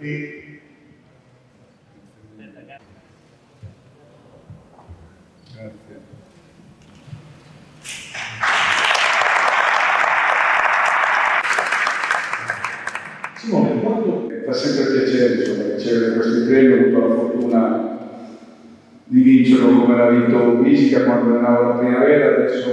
E... Grazie. Simone, quando fa sempre piacere insomma, ricevere questi premi, ho avuto la fortuna di vincerlo come l'ha vinto Musica quando allenavo la primavera, adesso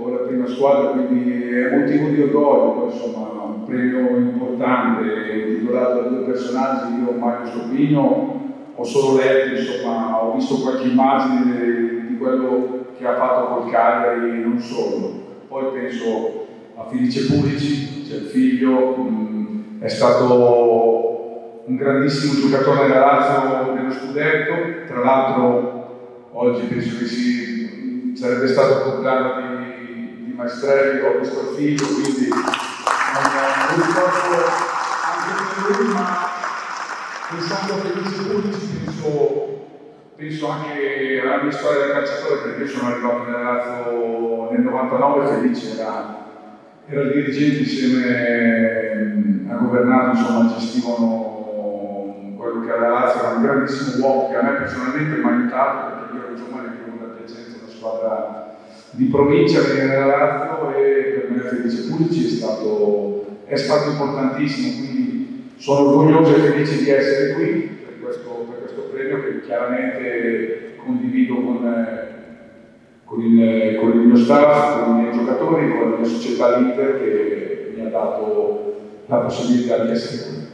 con la prima squadra, quindi è motivo di orgoglio, insomma un premio importante, titolato da due personaggi, io Mario Sopino ho solo letto, insomma, ho visto qualche immagine di quello che ha fatto col Cagliari e non solo. Poi penso a Felice Pulici, c'è il figlio, mh, è stato un grandissimo giocatore della Lazio nello scudetto, tra l'altro oggi penso che si, sarebbe stato il compleanno di, di Maestrelli, ho visto il figlio, quindi non ricordo anche per lui, ma pensando a Felice Pulici penso, penso anche alla mia storia da calciatore perché io sono arrivato nel Lazio nel 99 Felice era era il dirigente insieme a governato, insomma, gestivano quello che era la Lazio, era un grandissimo uomo che a me personalmente mi ha aiutato giovane che avevo da Piacenza una squadra di provincia venire nella Lazio e per me Felice Pulici è stato, è stato importantissimo, quindi sono orgoglioso e felice di essere qui per questo, per questo premio che chiaramente condivido con con il, con il, mio staff, con i miei giocatori, con la mia società Inter che mi ha dato la possibilità di essere qui.